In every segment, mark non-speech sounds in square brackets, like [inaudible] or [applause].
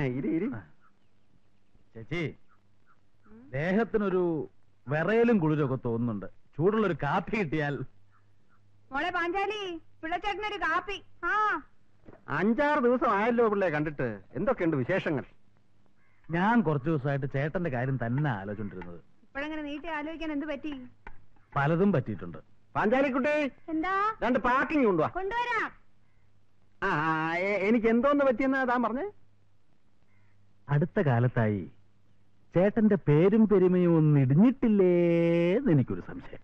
ഇരി ഇരി. ചേച്ചി ദേഹത്തിനൊരു വിറയലും കുളിരൊക്കെ തോന്നുന്നുണ്ട്. ചൂടുള്ള ഒരു കാപ്പി കിട്ടിയാൽ മോളെ പാഞ്ചാലി പിള്ളച്ചേട്ടനൊരു കാപ്പി. ആ. അഞ്ചാറ് ദിവസം ആയല്ലോ പിള്ളേ കണ്ടിട്ട്. എന്തൊക്കെയുണ്ട് വിശേഷങ്ങൾ? ഞാൻ കുറച്ചു ദിവസമായിട്ട് ചേട്ടന്റെ കാര്യം തന്നെ ആലോചിച്ചിരുന്നത് ഇപ്പോഴെങ്ങനെ നീട്ടി ആലോചിക്കാൻ എന്ത് പറ്റി? പലതും പറ്റിയിട്ടുണ്ട്. പാഞ്ചാലിക്കുട്ടി എന്താ? രണ്ട് പാക്കിങ് കൊണ്ടുവാ. കൊണ്ടുവരാം. ആ ആ, എ- എനിക്ക് എന്തോന്ന് പറ്റിയെന്ന് താൻ പറഞ്ഞേ? അടുത്ത കാലത്തായി ചേട്ടന്റെ പേരും പെരുമയും ഒന്നും ഇടിഞ്ഞിട്ടില്ലേന്ന് എനിക്കൊരു സംശയം.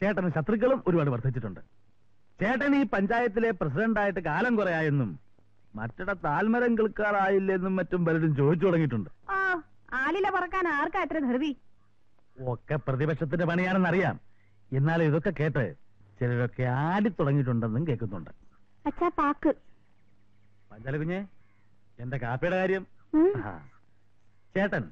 ചേട്ടന് ശത്രുക്കളും ഒരുപാട് വർദ്ധിച്ചിട്ടുണ്ട്. ചേട്ടൻ ഈ പഞ്ചായത്തിലെ പ്രസിഡന്റായിട്ട് കാലം കുറയായെന്നും മറ്റിടത്ത് താൽമരം കിൾക്കാറായില്ലെന്നും മറ്റും പലരും ചോദിച്ചു തുടങ്ങിയിട്ടുണ്ട്. ആലില പറക്കാൻ ആർക്കാ എത്ര ധൃതി? ഒക്കെ പ്രതിപക്ഷത്തിന്റെ പണിയാണെന്ന് അറിയാം എന്നാൽ ഇതൊക്കെ കേട്ട് ചിലരൊക്കെ ആടി തുടങ്ങിയിട്ടുണ്ടെന്നും കേൾക്കുന്നുണ്ട്. അച്ഛാ പാക്ക്. പഞ്ചാല കുഞ്ഞെ എന്റെ കാപ്പിയുടെ കാര്യം. ആ. ചേട്ടൻ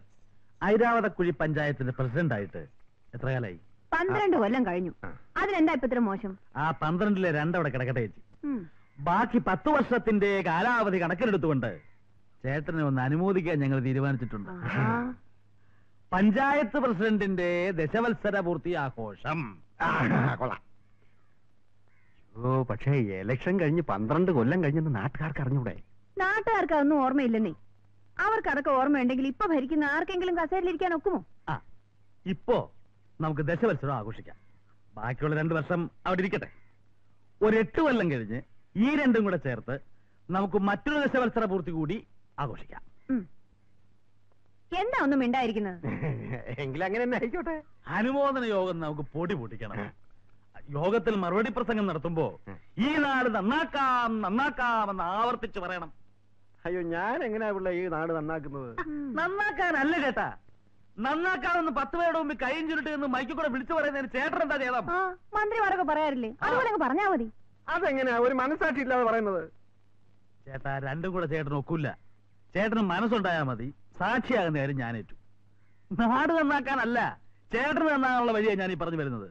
ഐരാവതക്കുഴി പഞ്ചായത്തിന്റെ പ്രസിഡന്റ് ആയിട്ട് എത്ര കാലായി? പന്ത്രണ്ട് കൊല്ലം കഴിഞ്ഞു. അതിനെന്താ ഇപ്പൊ ഇത്ര മോശം? ആ പന്ത്രണ്ടിലെ രണ്ടവിടെ കിടക്കട്ടെ ചേച്ചി. ഉം. ബാക്കി പത്ത് വർഷത്തിന്റെ കാലാവധി കണക്കിലെടുത്തുകൊണ്ട് ചേട്ടനെ ഒന്ന് അനുമോദിക്കാൻ ഞങ്ങൾ തീരുമാനിച്ചിട്ടുണ്ട്. ആഹാ. പഞ്ചായത്ത് പ്രസിഡന്റിന്റെ ദശവത്സര പൂർത്തി ആഘോഷം ആ, കൊള്ളാം. ഓ പക്ഷേ ഇലക്ഷൻ കഴിഞ്ഞ് പന്ത്രണ്ട് കൊല്ലം കഴിഞ്ഞെന്ന് നാട്ടുകാർക്ക് അറിഞ്ഞൂടെ? നാട്ടുകാർക്ക് അതൊന്നും ഓർമ്മയില്ലെന്നേ. അവർക്ക് അതൊക്കെ ഓർമ്മയുണ്ടെങ്കിൽ ഇപ്പൊ ഭരിക്കുന്ന ആർക്കെങ്കിലും കസേരയിലിരിക്കാൻ ഒക്കുമോ? ആ ഇപ്പോ നമുക്ക് ദശവത്സരം ആഘോഷിക്കാം. ബാക്കിയുള്ള രണ്ടു വർഷം അവിടെ ഇരിക്കട്ടെ. ഒരു എട്ട് കൊല്ലം കഴിഞ്ഞ് ഈ രണ്ടും കൂടെ ചേർത്ത് നമുക്ക് മറ്റൊരു ദശവത്സര പൂർത്തി കൂടി ആഘോഷിക്കാം. എന്താ ഒന്നും മിണ്ടായിരിക്കുന്നത്? [laughs] എങ്കിലും അങ്ങനെ തന്നെ ആയിക്കോട്ടെ. അനുമോദന യോഗം നമുക്ക് പൊടി പൊട്ടിക്കണം. [laughs] യോഗത്തിൽ മറുപടി പ്രസംഗം നടത്തുമ്പോ ഈ നാട് നന്നാക്കാം നന്നാക്കാം എന്ന് ആവർത്തിച്ച് പറയണം. അയ്യോ ഞാൻ എങ്ങനെയാ പിള്ള ഈ നാട് നന്നാക്കുന്നത്? നന്നാക്കാനല്ല ചേട്ടാ. നന്നാക്കാമെന്ന് പത്ത് പേരുടെ മുമ്പിൽ കൈയും ചുരുട്ടി എന്ന് മൈക്കിൽ കൂടെ വിളിച്ചു പറയുന്നതിന് ചേട്ടൻ എന്താ ചെയ്താ ആ മന്ത്രിമാരൊക്കെ പറയാറില്ലേ? അതുപോലെ പറഞ്ഞാ മതി. അതെങ്ങനെയാ? ഒരു മനസ്സാക്ഷി ഇല്ലാതെ പറയുന്നത്. ചേട്ടാ രണ്ടും കൂടെ ചേട്ടൻ ഒക്കില്ല. ചേട്ടന് മനസ്സുണ്ടായാ മതി. സാക്ഷിയാകുന്ന കാര്യം ഞാനേറ്റു. ഏറ്റു നാട് നന്നാക്കാനല്ല ചേട്ടന് നന്നാകാനുള്ള വഴിയാണ് ഞാൻ ഈ പറഞ്ഞു വരുന്നത്.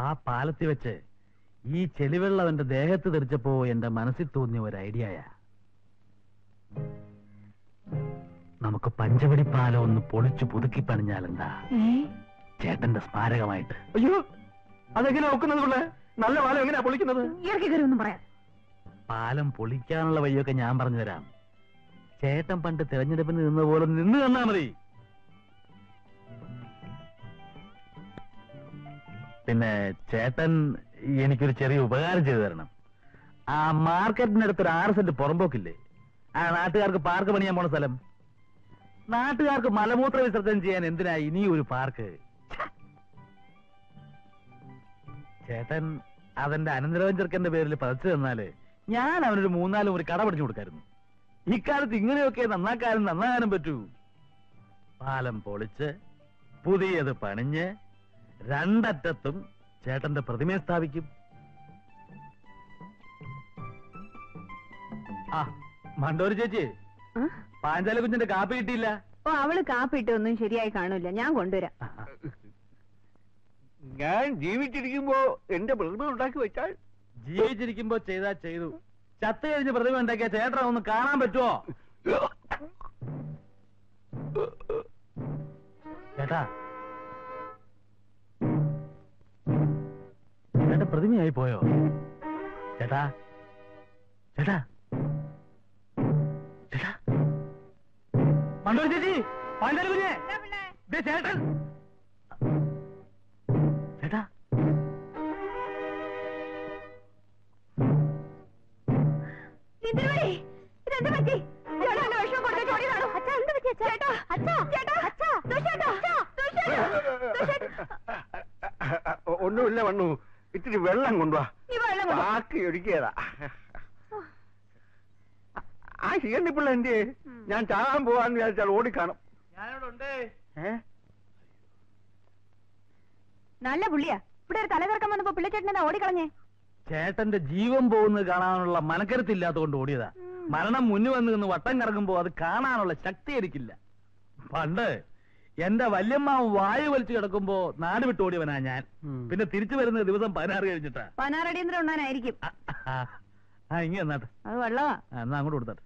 ആ പാലത്തിൽ വെച്ച് ഈ ചെളിവെള്ളം എന്റെ ദേഹത്ത് തെറിച്ചപ്പോ എന്റെ മനസ്സിൽ തോന്നിയ ഒരു ഐഡിയയാ. നമുക്ക് പഞ്ചവടി പാലം ഒന്ന് പൊളിച്ചു പുതുക്കി പണിഞ്ഞാലെന്താ ചേട്ടന്റെ സ്മാരകമായിട്ട്. അയ്യോ അതെങ്ങനെ ഒക്കുന്നത് നല്ല പാലം എങ്ങനെയാ പൊളിക്കുന്നത്? ഒന്നും പറയാം പാലം പൊളിക്കാനുള്ള വഴിയൊക്കെ ഞാൻ പറഞ്ഞു തരാം ചേട്ടൻ പണ്ട് തെരഞ്ഞെടുപ്പിന് നിന്ന പോലെ നിന്ന് തന്നാ മതി. പിന്നെ ചേട്ടൻ എനിക്കൊരു ചെറിയ ഉപകാരം ചെയ്തു തരണം. ആ മാർക്കറ്റിനടുത്ത് ഒരു ആറ് സെന്റ് പുറമ്പോക്കില്ലേ? ആ നാട്ടുകാർക്ക് പാർക്ക് പണിയാൻ പോണ സ്ഥലം. നാട്ടുകാർക്ക് മലമൂത്ര വിസർജനം ചെയ്യാൻ എന്തിനാ ഇനി ഒരു പാർക്ക്? ചേട്ടൻ അതെന്റെ അനന്തരവൻ ചെറുക്കന്റെ പേരിൽ പതിച്ചു തന്നാൽ ഞാൻ അവനൊരു മൂന്നാലും ഒരു കട പഠിച്ചു കൊടുക്കായിരുന്നു. ഇക്കാലത്ത് ഇങ്ങനെയൊക്കെ നന്നാക്കാനും നന്നാകാനും പറ്റൂ. പാലം പൊളിച്ച് പുതിയത് പണിഞ്ഞ് രണ്ടറ്റത്തും ചേട്ടന്റെ പ്രതിമയെ സ്ഥാപിക്കും. ആ മണ്ടോര് ചേച്ചി? പാഞ്ചാല കുഞ്ഞിന്റെ കാപ്പി കിട്ടിയില്ല. ഓ അവൾ കാപ്പിട്ട് ഒന്നും ശരിയായി കാണൂല. ഞാൻ കൊണ്ടുവരാം. ഞാൻ ജീവിച്ചിരിക്കുമ്പോ എന്റെ പ്രതിമ ഉണ്ടാക്കി വെച്ചാൽ? ജീവിച്ചിരിക്കുമ്പോ ചെയ്താ ചെയ്തു. ചത്ത് കഴിഞ്ഞ് പ്രതിമ ഉണ്ടാക്കിയ ചേട്ടനെ ഒന്ന് കാണാൻ പറ്റുമോ ചേട്ടാ ചേട്ടൻ പ്രതിമയായി പോയോ ചേട്ടാ ചേട്ടാ ചേട്ടാ മണ്ടോ ചേച്ചി പാഞ്ചാലി കുഞ്ഞെ ദേ ചേട്ടൻ ആ ശീകണ്ണിപ്പിള്ള എന്തേ ഞാൻ ചാകാൻ പോവാന്ന് വിചാരിച്ചാൽ ഓടിക്കാണും. നല്ല പുള്ളിയാ. ഇവിടെ ഒരു തലകറക്കം വന്നപ്പോ പിള്ളച്ചേട്ടനെ ഓടിക്കളഞ്ഞേ? ചേട്ടന്റെ ജീവൻ പോകുന്നത് കാണാനുള്ള മനക്കരുത്തില്ലാത്തതുകൊണ്ട് ഓടിയതാ. മരണം മുന്നു വന്ന് വട്ടം കറങ്ങുമ്പോ അത് കാണാനുള്ള ശക്തി എനിക്കില്ല. പണ്ട് എന്റെ വല്യമ്മ വായു വലിച്ചു കിടക്കുമ്പോ നാട് വിട്ട് ഓടിയവനാ ഞാൻ. പിന്നെ തിരിച്ചു വരുന്ന ദിവസം പതിനാറ് കഴിഞ്ഞിട്ടാ. പതിനാറടിയന്തരം ഉണ്ടാനായിരിക്കും ഇങ്ങ എന്നാട്ടെ അത് വെള്ളവാ എന്നാ അങ്ങോട്ട് കൊടുത്തട്ടെ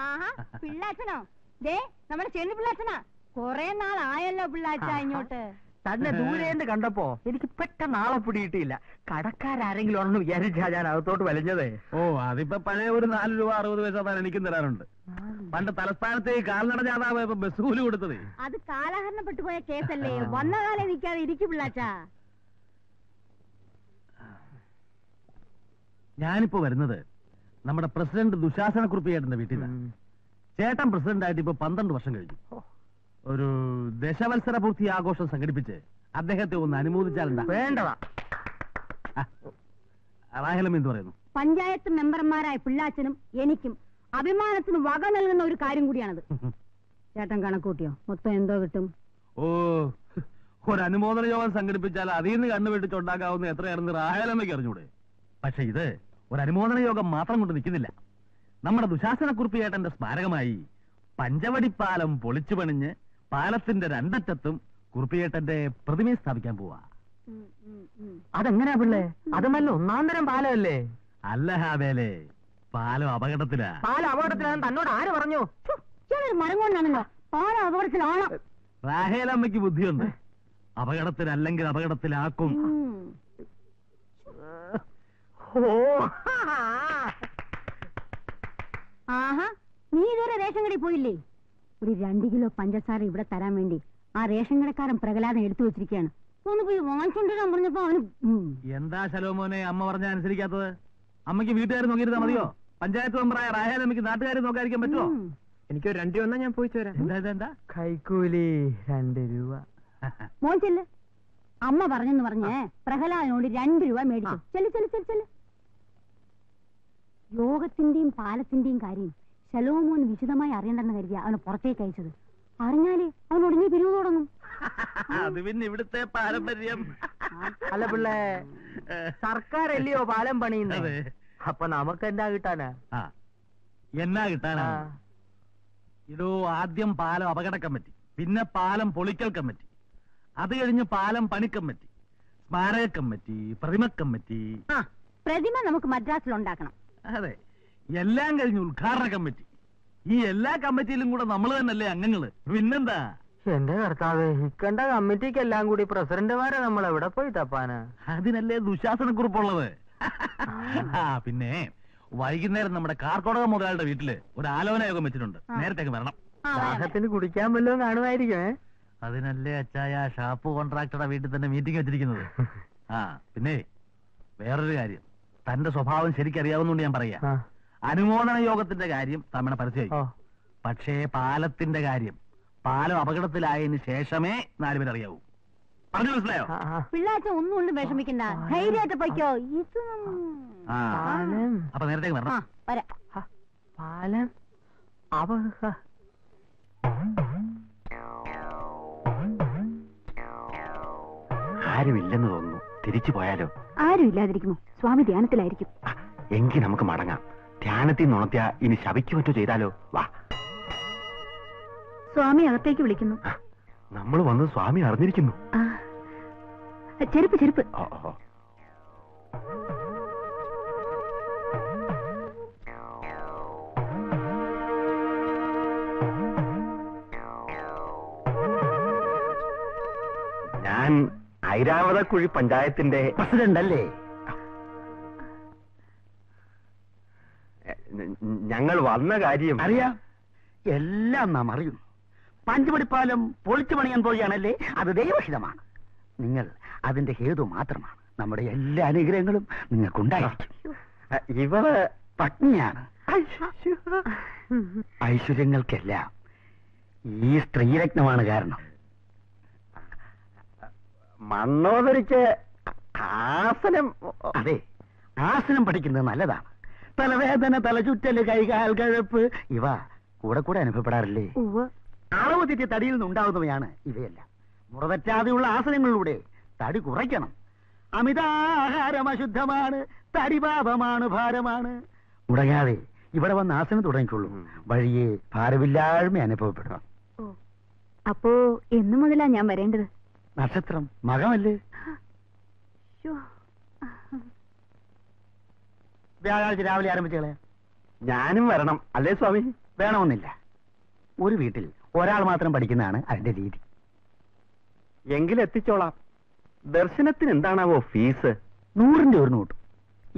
ആഹാ പിള്ളാച്ചനോ? ദേ നമ്മുടെ ചെണ്ണു പിള്ളാച്ചനാ. കൊറേ നാളായല്ലോ പിള്ളാച്ച ഇങ്ങോട്ട്. തന്നെ ദൂരേന്ന് കണ്ടപ്പോ എനിക്ക് പെട്ടെന്ന് ആളെ പിടിയിട്ടില്ല കടക്കാരെങ്കിലും ഉണ്ടെന്ന് വിചാരിച്ചാ ഞാൻ അകത്തോട്ട് വലിഞ്ഞതേ. ഓ അതിപ്പോ പഴയ ഒരു നാല് രൂപ അറുപത് പൈസ താൻ എനിക്കും തരാനുണ്ട് പണ്ട് തലസ്ഥാനത്ത് കാൽനട ജാഥാ ബസ് കൂലി കൊടുത്തത്. അത് കാലഹരണപ്പെട്ടു പോയ കേസല്ലേ വന്ന കാലം നിൽക്കാതെ ഇരിക്കും പിള്ളാച്ചാ. ഞാനിപ്പോ വരുന്നത് നമ്മുടെ പ്രസിഡന്റ് ദുശാസന കുറിപ്പ് ചേട്ടന്റെ വീട്ടിൽ നിന്നാണ് ചേട്ടൻ പ്രസിഡന്റ് ആയിട്ട് ഇപ്പൊ പന്ത്രണ്ട് വർഷം കഴിഞ്ഞു. ഒരു ദശവത്സര പൂർത്തി ആഘോഷം സംഘടിപ്പിച്ച് അദ്ദേഹത്തെ ഒന്ന് അനുമോദിച്ചാലെന്താ വേണ്ടതാ. റാഹലം എന്ത് പറയുന്നു. പഞ്ചായത്ത് മെമ്പർമാരായ പിള്ളാച്ചനും എനിക്കും അഭിമാനത്തിന് വക നൽകുന്ന ഒരു കാര്യം കൂടിയാണത്. ചേട്ടൻ കണക്കൂട്ടിയോ മൊത്തം എന്തോ കിട്ടും? ഓ ഒരു അനുമോദന യോഗം സംഘടിപ്പിച്ചാൽ അതിൽ നിന്ന് കണ്ണുവെട്ടിച്ചുണ്ടാക്കാവുന്ന എത്രയാണെന്ന് റാഹലമ്മയ്ക്ക് അറിഞ്ഞൂടെ. പക്ഷെ ഇത് ഒരു അനുമോദന യോഗം മാത്രം കൊണ്ട് നിൽക്കുന്നില്ല. നമ്മുടെ ദുശാസന കുറിപ്പ് ചേട്ടന്റെ സ്മാരകമായി പഞ്ചവടിപ്പാലം പൊളിച്ചു പണിഞ്ഞ് പാലത്തിന്റെ രണ്ടറ്റത്തും കുറുപ്പിയേട്ടന്റെ പ്രതിമയെ സ്ഥാപിക്കാൻ പോവാ. അതെങ്ങനെയാ പിള്ളേ? അത് നല്ല ഒന്നാം തരം പാലമല്ലേ? അല്ല ഹാബേലെ പാലം അപകടത്തിലാ. പാലം അപകടത്തിലാണെന്ന് തന്നോട് ആര് പറഞ്ഞു? മരം കൊണ്ടാണല്ലോ പാലം അപകടത്തിലാണ്? റാഹേലമ്മയ്ക്ക് ബുദ്ധിയുണ്ട്. അപകടത്തിലല്ലെങ്കിൽ അപകടത്തിലാക്കും. ഓ ആഹാ നീ ഇതുവരെ റേഷൻ കടയിൽ പോയില്ലേ? ഒരു രണ്ട് കിലോ പഞ്ചസാര ഇവിടെ തരാൻ വേണ്ടി ആ റേഷൻ കടക്കാരൻ പ്രകലാദം എടുത്തു വെച്ചിരിക്കുകയാണ്. ഒന്ന് പോയി വാങ്ങിച്ചോണ്ടിരാൻ പറഞ്ഞപ്പോ അവന്. എന്താ ശലോമോനെ അമ്മ പറഞ്ഞ അനുസരിക്കാത്തത്? അമ്മയ്ക്ക് വീട്ടുകാർ നോക്കിയിരുന്നാ മതിയോ? പഞ്ചായത്ത് മെമ്പറായ റാഹേലമ്മയ്ക്ക് നാട്ടുകാരെ നോക്കാതിരിക്കാൻ പറ്റുമോ എനിക്ക് രണ്ട് വന്നാ ഞാൻ പോയി എന്താ ഇതെന്താ കൈക്കൂലി രണ്ട് രൂപ. മോൻ ചെല്ല്. അമ്മ പറഞ്ഞെന്ന് പറഞ്ഞേ പ്രഹ്ലാദനോട് രണ്ട് രൂപ മേടിച്ചു. ചെല്ലു ചെല്ലു ചെല്ലു ചെല്ല്. യോഗത്തിന്റെയും പാലത്തിന്റെയും കാര്യം ശലോമോൻ വിശദമായി അറിയണ്ടെന്ന് കരുതിയ അവന് പുറത്തേക്ക് അയച്ചത്. അറിഞ്ഞാലേ അവൻ ഒടുങ്ങി പിരിവ് തുടങ്ങും. [laughs] അത് പിന്നെ ഇവിടുത്തെ പാരമ്പര്യം. [laughs] അല്ല പിള്ളേ സർക്കാരല്ലയോ പാലം പണിയുന്നത് അതെ. അപ്പൊ നമുക്ക് എന്താ കിട്ടാനാ? ആ എന്നാ കിട്ടാനാ. ഇതോ ആദ്യം പാലം അപകട കമ്മിറ്റി പിന്നെ പാലം പൊളിക്കൽ കമ്മിറ്റി അത് കഴിഞ്ഞ് പാലം പണി കമ്മിറ്റി സ്മാരക കമ്മിറ്റി പ്രതിമ കമ്മിറ്റി. ആ പ്രതിമ നമുക്ക് മദ്രാസിൽ ഉണ്ടാക്കണം അതെ. എല്ലാം കഴിഞ്ഞ് ഉദ്ഘാടന കമ്മിറ്റി. ഈ എല്ലാ കമ്മിറ്റിയിലും കൂടെ നമ്മൾ തന്നെയല്ലേ അംഗങ്ങൾ. പിന്നെന്താ? എന്റെ കർത്താവ് ഇക്കണ്ട കമ്മിറ്റിക്ക് എല്ലാം കൂടി പ്രസിഡന്റുമാരെ നമ്മൾ എവിടെ പോയി തപ്പാന്? അതിനല്ലേ ദുശാസനക്കുറിപ്പുള്ളത്. ആ പിന്നെ വൈകുന്നേരം നമ്മുടെ കാർക്കോടക മുതലാളിയുടെ വീട്ടിൽ ഒരു ആലോചന യോഗം വെച്ചിട്ടുണ്ട്. നേരത്തേക്ക് വരണം. ദാഹത്തിന് കുടിക്കാൻ വല്ലതും കാണുമായിരിക്കും അതിനല്ലേ അച്ചായ ഷാപ്പ് കോൺട്രാക്ടറുടെ വീട്ടിൽ തന്നെ മീറ്റിംഗ് വെച്ചിരിക്കുന്നത്. ആ പിന്നെ വേറൊരു കാര്യം. തന്റെ സ്വഭാവം ശരിക്കറിയാവുന്നതുകൊണ്ട് ഞാൻ പറയാ. അനുമോദന യോഗത്തിന്റെ കാര്യം തമ്മണ പരസ്യമായി പക്ഷേ പാലത്തിന്റെ കാര്യം പാലം അപകടത്തിലായതിനു ശേഷമേ നാലുപേർ അറിയാവൂ. പറഞ്ഞു മനസ്സിലായോ. പിള്ളാച്ച ഒന്നും ഒന്നും വിഷമിക്കണ്ട. ധൈര്യമായിട്ട് പൊയ്ക്കോ. ഇത് പാലം. അപ്പൊ നേരത്തെ ആ വരണം പാലം അവ ആരുമില്ലെന്ന് തോന്നുന്നു. തിരിച്ചു പോയാലോ? ആരും ഇല്ലാതിരിക്കുമോ? സ്വാമി ധ്യാനത്തിലായിരിക്കും. എങ്കിൽ നമുക്ക് മടങ്ങാം. ധ്യാനത്തിൽ നുണത്തിയ ഇനി ശവിക്കു മറ്റോ ചെയ്താലോ? വാ. സ്വാമി അകത്തേക്ക് വിളിക്കുന്നു. നമ്മൾ വന്ന് സ്വാമി അറിഞ്ഞിരിക്കുന്നു. ചെരുപ്പ് ചെരുപ്പ്. ഓ, ഓ, ഐരാവതക്കുഴി പഞ്ചായത്തിന്റെ പ്രസിഡന്റ് അല്ലേ ഞങ്ങൾ വന്ന കാര്യം അറിയാം. എല്ലാം നാം അറിയുന്നു. പഞ്ചപടിപ്പാലം പൊളിച്ചു പണിയാൻ പോവുകയാണല്ലേ? അത് ദൈവഹിതമാണ്. നിങ്ങൾ അതിന്റെ ഹേതു മാത്രമാണ്. നമ്മുടെ എല്ലാ അനുഗ്രഹങ്ങളും നിങ്ങൾക്കുണ്ടായിരിക്കും. ഇവൾ പത്നിയാണ്. ഐശ്വര്യങ്ങൾക്കെല്ലാം ഈ സ്ത്രീരത്നമാണ് കാരണം. മണ്ണോദരിക്ക് ആസനം അതെ ആസനം പഠിക്കുന്നത് നല്ലതാണ്. തലവേദന തലചുറ്റൽ കൈകാൽ കഴപ്പ് ഇവ കൂടെ കൂടെ അനുഭവപ്പെടാറില്ലേ? ഉവ്വ്. അളവ് തെറ്റി തടിയിൽ നിന്നുണ്ടാവുന്നവയാണ് ഇവയെല്ലാം. മുറതറ്റാതെയുള്ള ആസനങ്ങളിലൂടെ തടി കുറയ്ക്കണം. അമിതാഹാരം അശുദ്ധമാണ് തടി പാപമാണ് ഭാരമാണ്. മുടങ്ങാതെ ഇവിടെ വന്ന് ആസനം തുടങ്ങിക്കൊള്ളൂ. വഴിയെ ഭാരമില്ലായ്മ അനുഭവപ്പെടണം അപ്പോ എന്നു മുതലാ ഞാൻ വരേണ്ടത്? നക്ഷത്രം മകമല്ലേ. വ്യാഴാഴ്ച രാവിലെ ആരംഭിച്ചേളെ ഞാനും വരണം. അല്ലേ സ്വാമി? വേണമെന്നില്ല. ഒരു വീട്ടിൽ ഒരാൾ മാത്രം പഠിക്കുന്നതാണ് അതിന്റെ രീതി. എങ്കിലെത്തിച്ചോളാം ദർശനത്തിന് എന്താണാവോ ഫീസ്? നൂറിന്റെ ഒരു നോട്ടും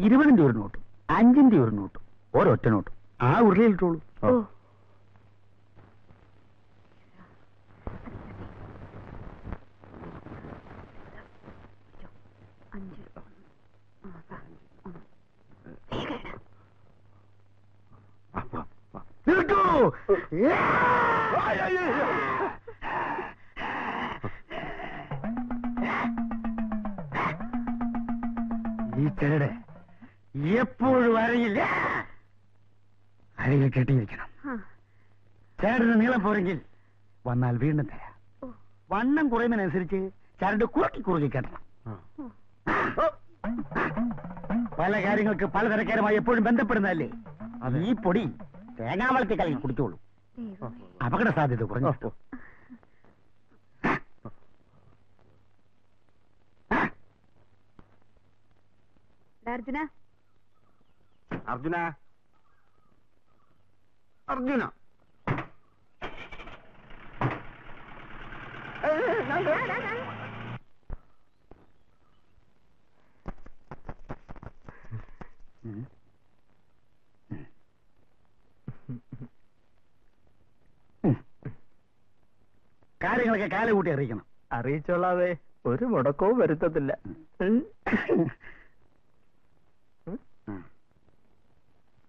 ഇരുപതിന്റെ ഒരു നോട്ടും അഞ്ചിന്റെ ഒരു നോട്ടും ഒരൊറ്റ നോട്ട്. ആ ഉരുളിയിലിട്ടോളൂ ഓ അഞ്ച് വാ, വാ, വാ. നിൽക്കൂ. ഈ ചെരട് എപ്പോഴും അരയില്ല അരയിൽ കെട്ടിയിരിക്കണം. ചരടിന് നീളം പോരെങ്കിൽ വന്നാൽ വീണ്ടും തരാം. വണ്ണം കുറയുന്നതിനനുസരിച്ച് ചരട് കുറുക്കി കുറുക്കി കെട്ടണം. പല കാര്യങ്ങൾക്ക് പലതരക്കാരുമായി എപ്പോഴും ബന്ധപ്പെടുന്നതല്ലേ? ഈ പൊടി തേങ്ങാവളത്തിൽ കലക്കി കുടിച്ചോളൂ അപകട സാധ്യത കുറഞ്ഞു. അർജുന അർജുന അർജുന ഉം. ഉം. കാര്യങ്ങളൊക്കെ കാലുകൂട്ടി അറിയിക്കണം അറിയിച്ചോളാതെ ഒരു മുടക്കവും വരുത്തത്തില്ല. [laughs]